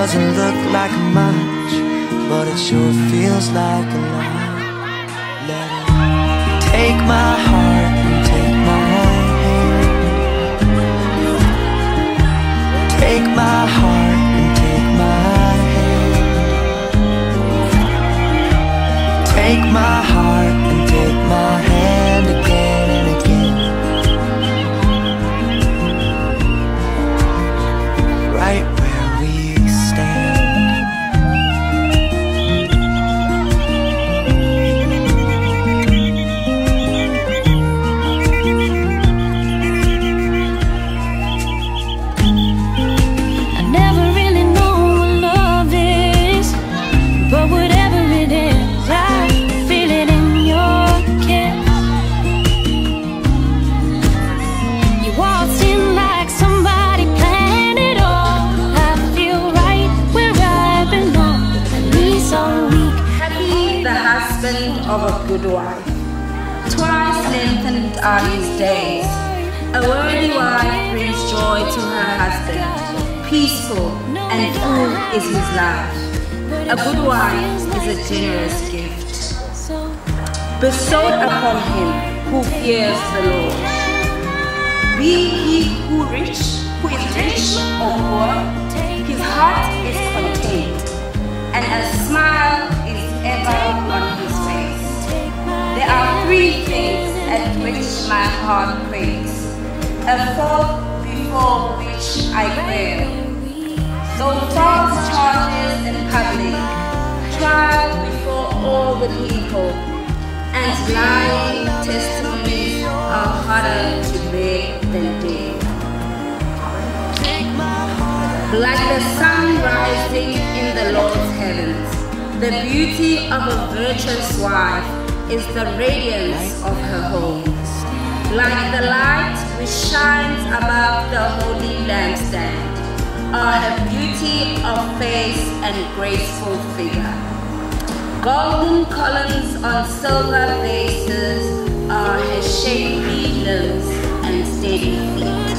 doesn't look like much, but it sure feels like a lot. Let it take my heart Twice lengthened are his days. A worthy wife brings joy to her husband. Peaceful and full is his life. A good wife is a generous gift bestowed upon him who fears the Lord. Be he who rich, who is rich or poor, his heart is content, and a smile is ever on heart. A fourth before which I quail. Though false charges in public, trial before all the people, and lying testimonies are harder to bear than day. Like the sun rising in the Lord's heavens, the beauty of a virtuous wife is the radiance of her home. Like the light which shines above the holy lampstand, are her beauty of face and graceful figure. Golden columns on silver bases are her shapely limbs and steady feet.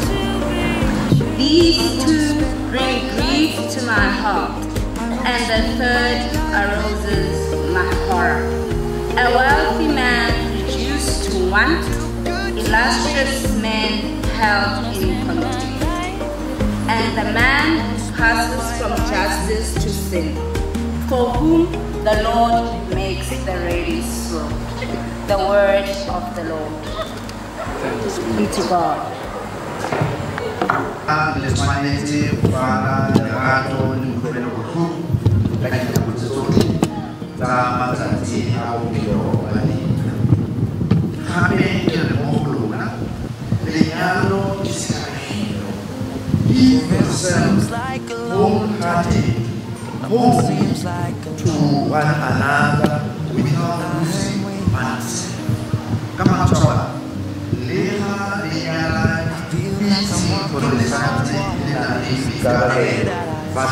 These two bring grief to my heart, and the third arouses my horror. A wealthy man reduced to want, illustrious men held in contempt, and the man passes from justice to sin, for whom the Lord makes the ready slow. The word of the Lord. Be to God. Lenyalo ke sekamelo give yourselves wholehearted whole to one another without losing oneself ka matshwao le ga le nyalane itse gore lefatshe le na le boikarabelo fa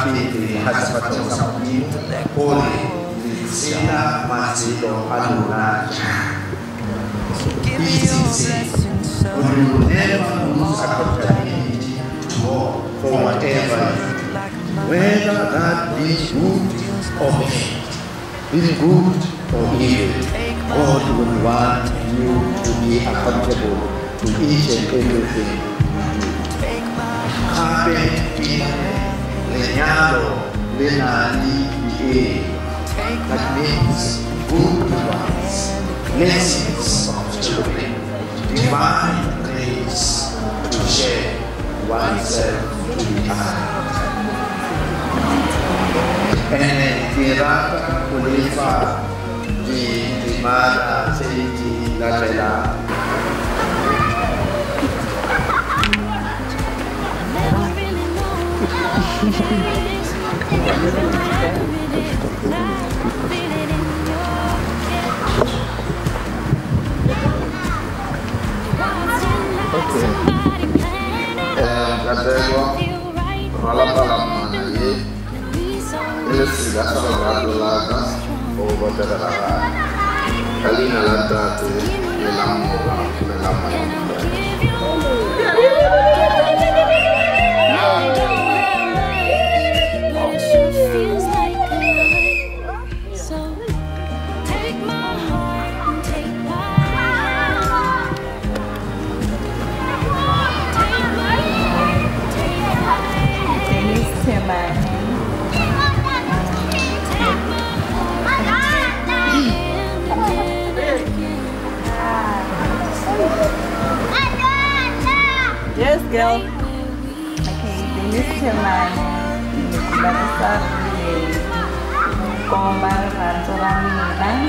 you will never lose accountability to God for whatever you whether that be good or bad be good or evil God will want you to be accountable to each and everything gape lenyalo le na le diee that means good ones blessings of children divine grace to share oneself to the other ene ke rata tse di latelang Never really know what e le sila sa lerato la ka go botelela gae girl. Okay, bilis naman. Barasap din. Kung marapan sa ramihan,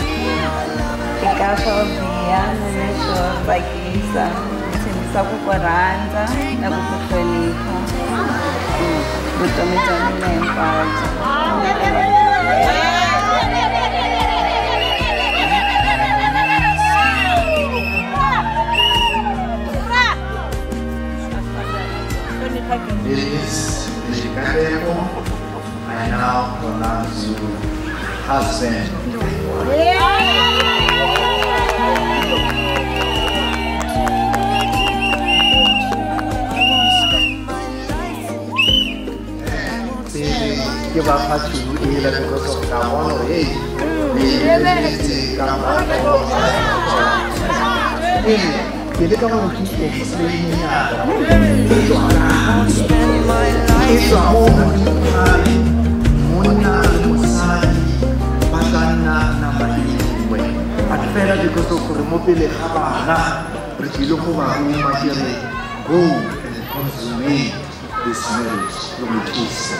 ikaw sa obiyan, nanesyo, pag-isa. Sinisa ko kwaranta, nabukutuli ko. Buto-mitami na yung parang. Dennis Nishikadeko, I now pronounce you husband. Up her to you because of that one way. Baby, come on. Jadi kamu mungkin fela di ko ko mo pele ga bana re tlile go ba uma ke re go and consummate this marriage lo mo thusa